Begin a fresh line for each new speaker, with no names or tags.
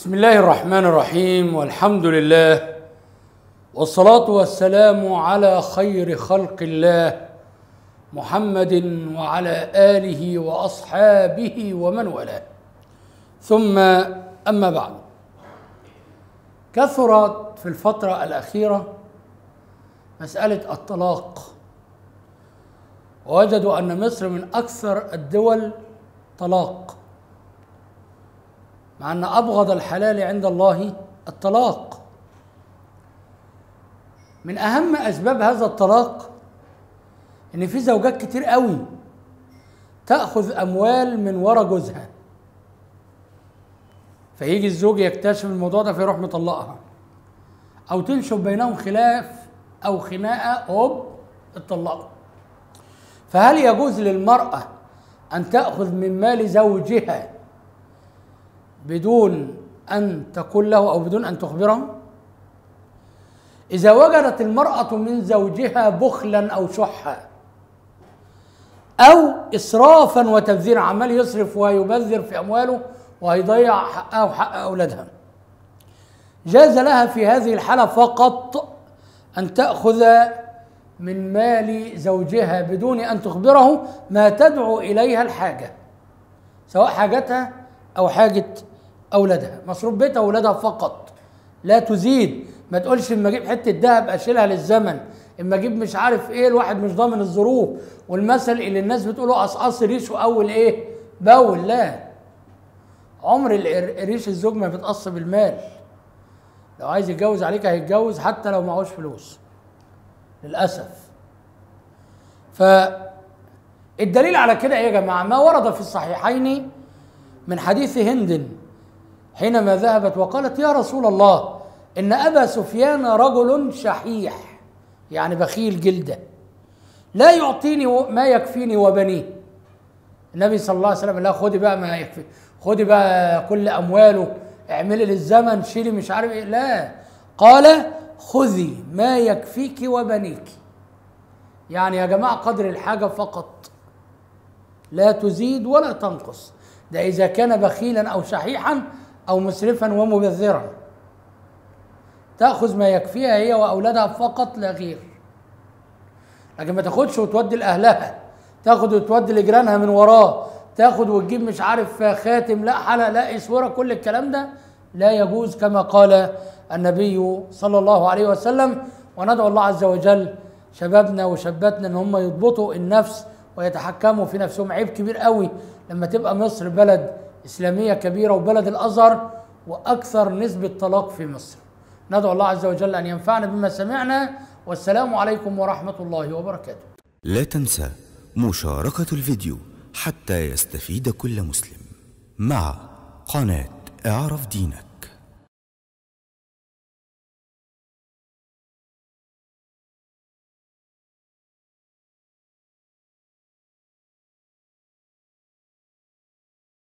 بسم الله الرحمن الرحيم والحمد لله والصلاة والسلام على خير خلق الله محمد وعلى آله وأصحابه ومن والاه. ثم أما بعد. كثرت في الفترة الأخيرة مسألة الطلاق. ووجدوا أن مصر من أكثر الدول طلاق. مع أن أبغض الحلال عند الله الطلاق. من أهم أسباب هذا الطلاق إن في زوجات كتير قوي تأخذ أموال من ورا جوزها. فيجي الزوج يكتشف الموضوع ده فيروح مطلقها. أو تنشب بينهم خلاف أو خناقة هوب اتطلقوا. فهل يجوز للمرأة أن تأخذ من مال زوجها بدون أن تقول له أو بدون أن تخبره؟ إذا وجدت المرأة من زوجها بخلا أو شحا أو إسرافا وتبذيرا عمال يصرف ويبذر في أمواله وهيضيع حقها وحق أولادها. جاز لها في هذه الحالة فقط أن تأخذ من مال زوجها بدون أن تخبره ما تدعو إليها الحاجة سواء حاجتها أو حاجة أولادها. مصروف بيتها وأولادها فقط. لا تزيد. ما تقولش اما أجيب حتة ذهب أشيلها للزمن. اما أجيب مش عارف إيه الواحد مش ضامن الظروف. والمثل اللي الناس بتقوله قصقص ريش واول إيه؟ باول. لا. عمر ريش الزوج ما بيتقص بالمال. لو عايز يتجوز عليك هيتجوز حتى لو معهوش فلوس. للأسف. فالدليل على كده إيه يا جماعة؟ ما ورد في الصحيحين من حديث هند حينما ذهبت وقالت يا رسول الله إن أبا سفيان رجل شحيح يعني بخيل جلدة لا يعطيني ما يكفيني وبنيه. النبي صلى الله عليه وسلم لا خدي بقى ما يكفي خدي بقى كل أمواله اعملي للزمن شيلي مش عارف إيه. لا. قال خذي ما يكفيك وبنيك. يعني يا جماعة قدر الحاجة فقط. لا تزيد ولا تنقص. ده إذا كان بخيلا أو شحيحا أو مسرفا ومبذرا. تأخذ ما يكفيها هي وأولادها فقط لا غير. لكن ما تاخدش وتودي لأهلها. تاخد وتودي لجيرانها من وراه. تاخد وتجيب مش عارف خاتم لا حلق لا اسوره كل الكلام ده لا يجوز. كما قال النبي صلى الله عليه وسلم وندعو الله عز وجل شبابنا وشاباتنا إن هم يضبطوا النفس ويتحكموا في نفسهم. عيب كبير قوي لما تبقى مصر بلد إسلامية كبيرة وبلد الأزهر وأكثر نسبة طلاق في مصر. ندعو الله عز وجل أن ينفعنا بما سمعنا والسلام عليكم ورحمة الله وبركاته.
لا تنسى مشاركة الفيديو حتى يستفيد كل مسلم مع قناة إعرف دينك.